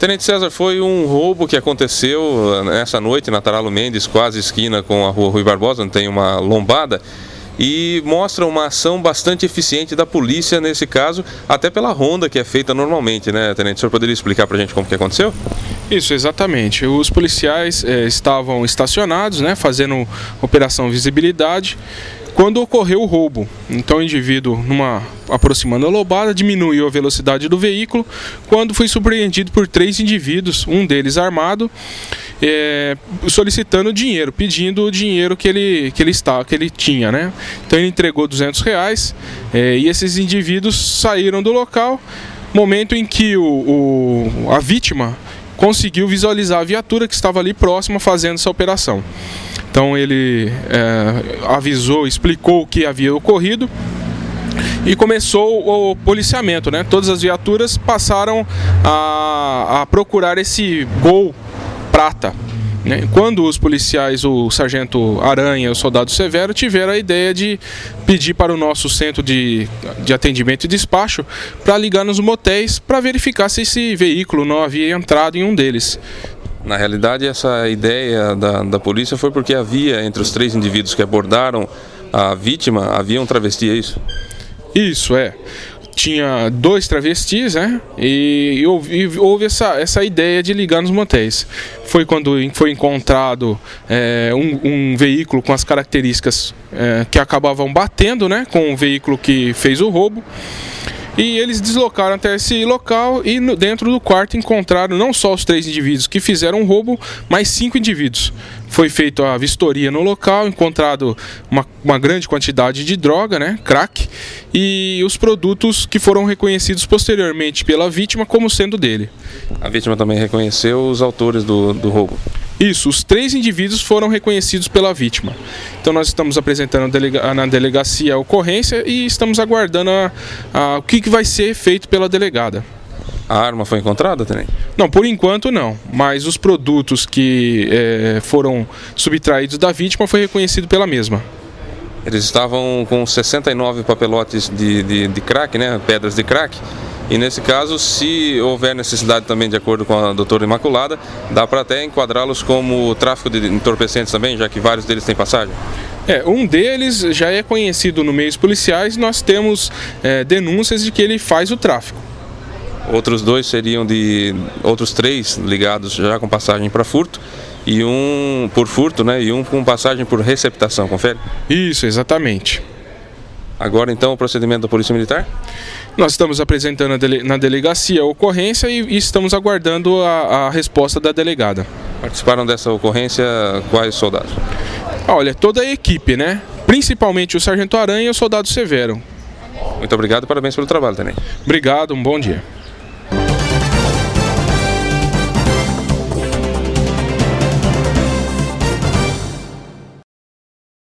Tenente César, foi um roubo que aconteceu nessa noite na Taralo Mendes, quase esquina com a rua Rui Barbosa, tem uma lombada e mostra uma ação bastante eficiente da polícia nesse caso, até pela ronda que é feita normalmente, né, Tenente? O senhor poderia explicar para a gente como que aconteceu? Isso, exatamente. Os policiais eh, estavam estacionados, né, fazendo operação visibilidade, quando ocorreu o roubo. Então o indivíduo, numa aproximando a lobada, diminuiu a velocidade do veículo, quando foi surpreendido por três indivíduos, um deles armado, é, solicitando dinheiro, pedindo o dinheiro que ele, que ele está, que ele tinha, né? Então ele entregou 200 reais é, e esses indivíduos saíram do local. Momento em que o, o, a vítima conseguiu visualizar a viatura que estava ali próxima fazendo essa operação. Então ele é, avisou, explicou o que havia ocorrido e começou o policiamento, né? Todas as viaturas passaram a, a procurar esse gol prata. Né? Quando os policiais, o sargento Aranha e o soldado Severo tiveram a ideia de pedir para o nosso centro de, de atendimento e despacho para ligar nos motéis para verificar se esse veículo não havia entrado em um deles. Na realidade, essa ideia da, da polícia foi porque havia, entre os três indivíduos que abordaram a vítima, havia um travesti, é isso? Isso, é tinha dois travestis, né? E, houve, houve essa, essa ideia de ligar nos motéis. Foi quando foi encontrado é, um, um, veículo com as características é, que acabavam batendo, né? Com o veículo que fez o roubo. E eles deslocaram até esse local e no, dentro do quarto encontraram não só os três indivíduos que fizeram o roubo, mas cinco indivíduos. Foi feita a vistoria no local, encontrado uma, uma grande quantidade de droga, né, crack, e os produtos que foram reconhecidos posteriormente pela vítima como sendo dele. A vítima também reconheceu os autores do, do roubo? Isso, os três indivíduos foram reconhecidos pela vítima. Então nós estamos apresentando na delegacia a ocorrência e estamos aguardando a, a, o que, que vai ser feito pela delegada. A arma foi encontrada também? Não, por enquanto não. Mas os produtos que é, foram subtraídos da vítima foi reconhecido pela mesma. Eles estavam com 69 papelotes de, de, de crack, né? Pedras de crack. E nesse caso, se houver necessidade também, de acordo com a doutora Imaculada, dá para até enquadrá-los como tráfico de entorpecentes também, já que vários deles têm passagem? É, um deles já é conhecido no meios policiais, nós temos é, denúncias de que ele faz o tráfico. Outros dois seriam de. outros três ligados já com passagem para furto e um por furto, né? E um com passagem por receptação, confere? Isso, exatamente. Agora então o procedimento da Polícia Militar? Nós estamos apresentando na delegacia a ocorrência e, estamos aguardando a, a resposta da delegada. Participaram dessa ocorrência quais soldados? Olha, toda a equipe, né? Principalmente o Sargento Aranha e o Soldado Severo. Muito obrigado e parabéns pelo trabalho, Tenente. Obrigado, um bom dia.